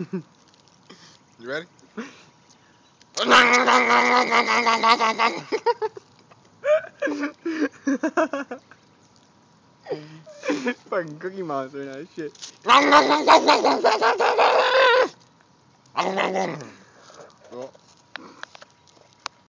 you ready? Fucking Cookie Monster and that shit. Oh.